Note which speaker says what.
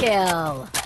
Speaker 1: kill.